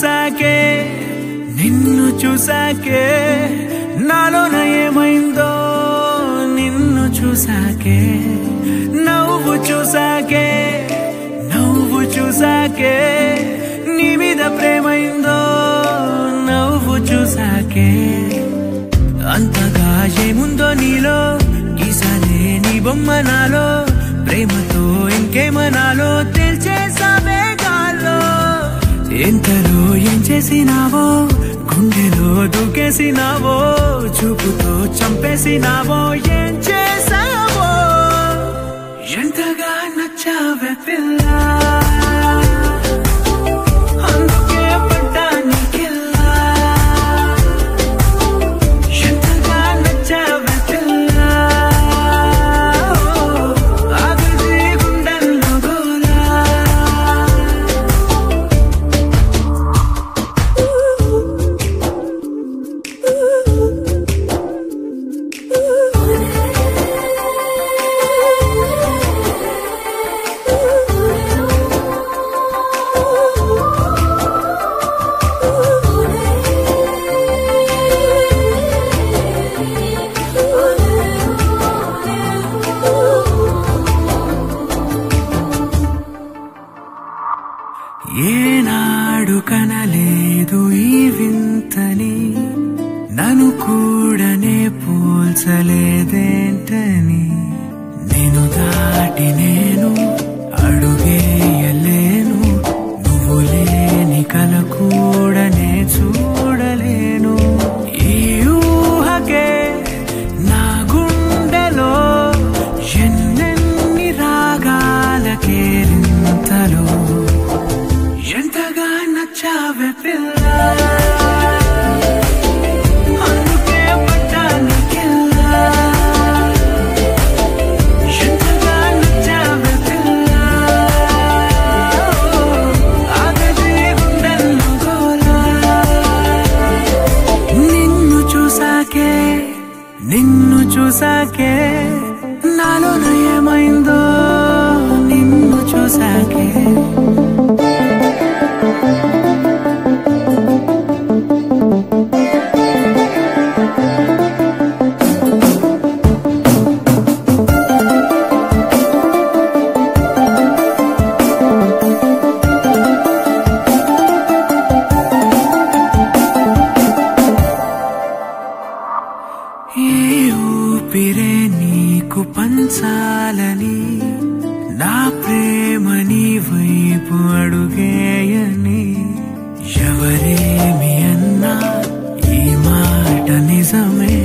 చూసాకే నిన్ను చూసాకే నాలోన ఏమైందో నిన్ను చూసాకే నవ్వు చూసాకే నవ్వు చూసాకే నీ మీద ప్రేమైందో నవ్వు చూసాకే అంతగా ఏముందో నీలో గీసాలే నీ బొమ్మ నాలో ప్రేమతో ఇంకేమనాలో తెలిచేసావే ఎంతలో ఏం చేసినావో? గుండెలో దూకేసినావో? చూపుతో చంపేసినావో? ఏం చేసావో ఎంతగా నచ్చావే పిల్ల? కూడనే పోల్చలేదేంటని నేను దాటి నేను అడుగు నిన్ను చూసాకే నాలో ఏమైందో నిన్ను చూసాకే పంచాలని నా ప్రేమ వైపు అడుగేయని ఎవరేమి అన్నా ఈ మాట నిజమే.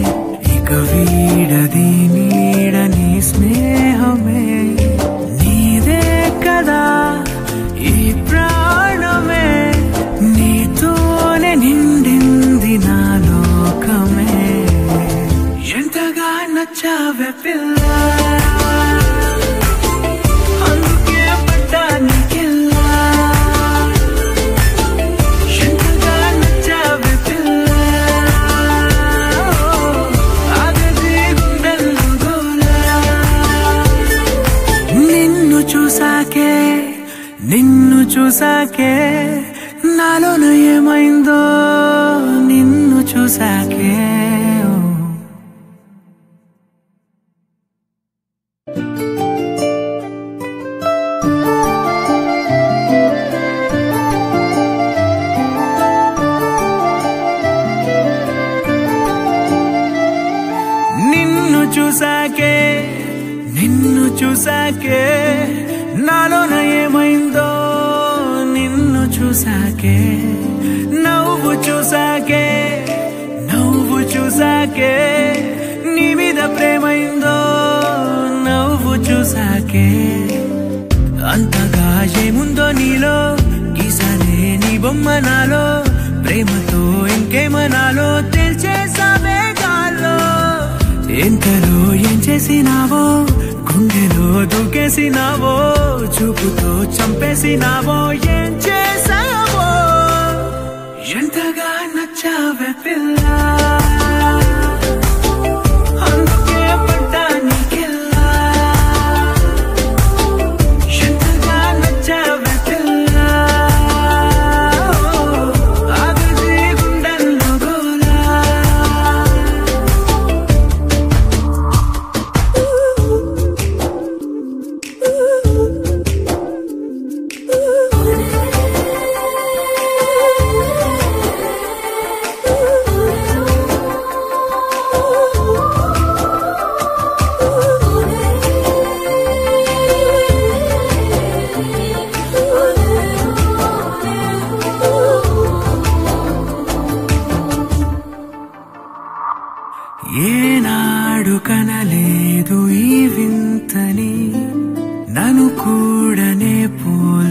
ఇక వీడది నీడని స్నేహమే. నీదే కదా ఈ ప్రాణమే. నీతోనే నిండింది నా లోకమే. ఎంతగా నచ్చావే పిల్ల. చూసాకే నాలోన ఏమైందో నిన్ను చూసాకే నిన్ను చూసాకే నిన్ను చూసాకే నాలోన ఏమైందో చూసాకే నవ్వు చూసాకే నవ్వు చూసాకే నీ మీద ప్రేమైందో నవ్వు చూసాకే. అంతగా ఏముందో నీలో గీసానే నీ బొమ్మ నాలో ప్రేమతో ఇంకేమనాలో తెలిచేసావే గాల్లో ఎంతలో ఏం చేసినావో గుండెలో దూకేసినావో చూపుతో చంపేసినావో ఏం చే ఎంతగా నచ్చావే పిల్లా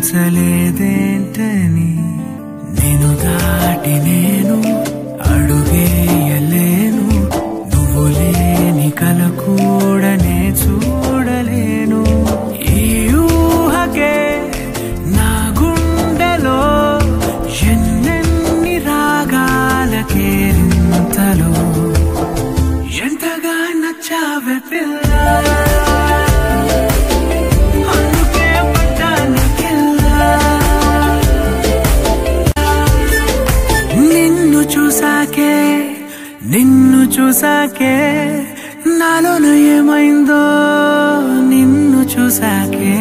ఊహించలేదేంటని నేను దాటి నేను అడుగేయలేను. నువ్వు లేని కల కూడనే చూడలేను. ఈ ఊహకే నా గుండెలో ఎన్నెన్ని రాగాలకేరింతలో ఎంతగా నచ్చావే పిల్ల నిన్ను చూసాకే నాలోన ఏమైందో నిన్ను చూసాకే